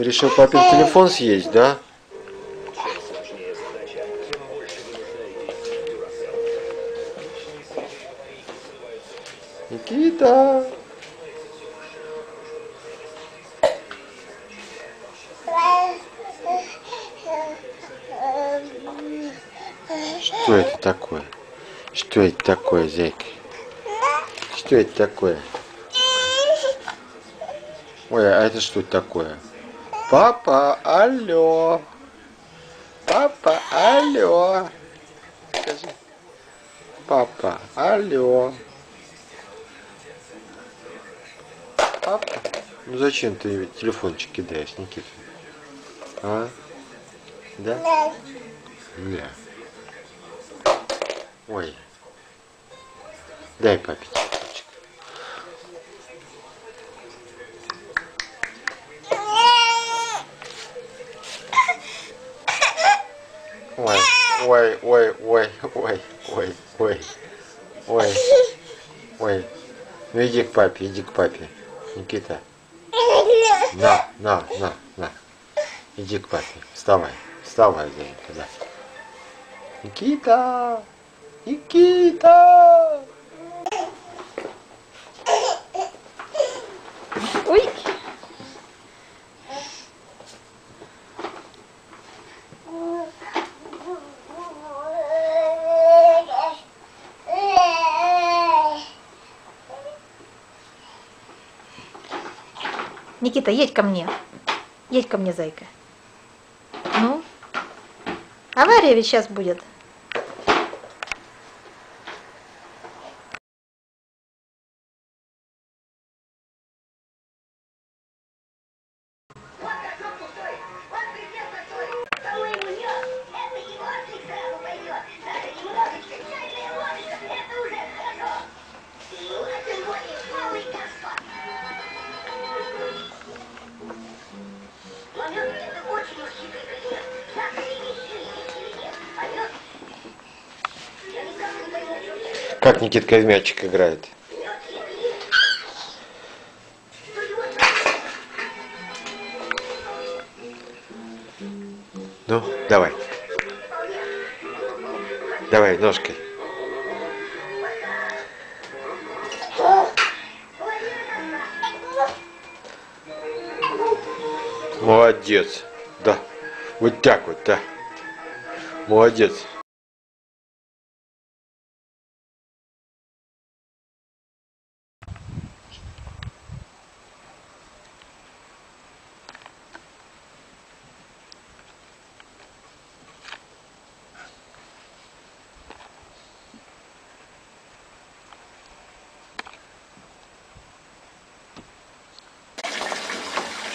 Ты решил папин телефон съесть, да? Никита! Что это такое? Что это такое, зайка? Что это такое? Ой, а это что такое? Папа, алло. Папа, алло. Скажи. Папа, алло. Папа? Ну зачем ты телефончик кидаешь, Никита? А? Да? Да. Ой. Дай папе Ой, ой, ой, ой, ой, ой, ой, ой, ой. Ну иди к папе, иди к папе. Никита. На, на, на, на. Иди к папе. Вставай. Вставай, Зайка, да. Никита! Никита! Ой. Никита, едь ко мне. Едь ко мне, зайка. Ну? Авария ведь сейчас будет. Как Никитка в мячик играет? Ну, давай. Давай, ножкой. Молодец. Да. Вот так вот, да. Молодец.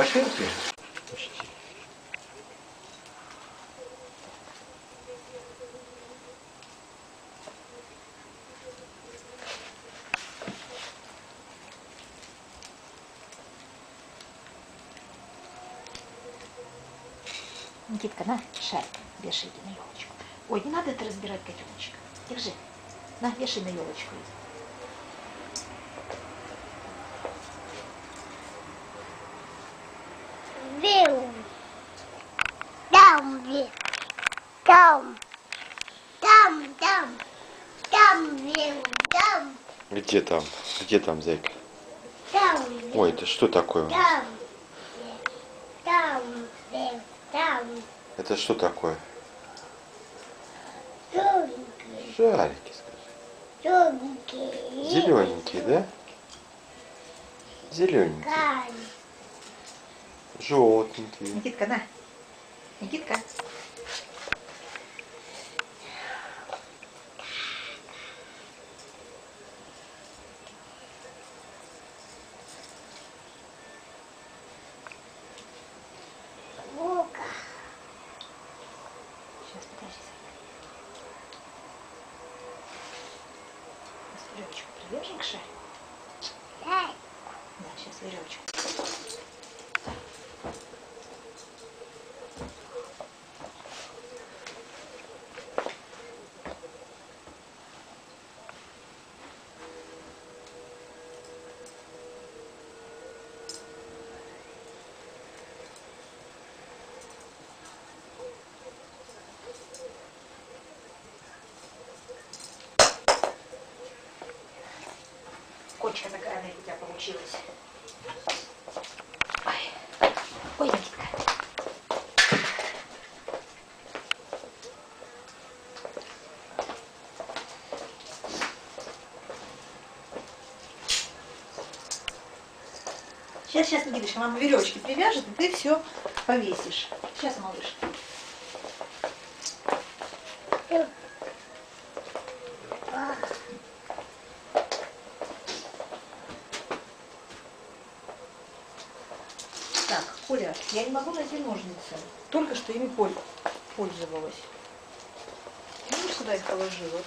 Машинки? Почти. Никитка, на, шарик, вешайте на елочку. Ой, не надо это разбирать, котеночек. Держи. На, вешай на елочку. Там. Там. Там, там. Там. Там. Где там? Где там, зайка? Там. Ой, это что такое? Там. Там, вил. Там. Это что такое? Желтенький. Шарики, скажи. Желтенький. Зелененькие, да? Зелененькие. Желтенькие. Никитка, на. Никитка. Сейчас, подожди. Сейчас веревочку привяжем к шее. Да, сейчас веревочку. Кочка такая у тебя получилась. Ой, ой, Никитка. Сейчас, сейчас, Никиточка, мама веревочки привяжет, и ты все повесишь. Сейчас, малыш. Так, Коля, я не могу найти ножницы. Только что ими пол- пользовалась. Видишь, куда их положила?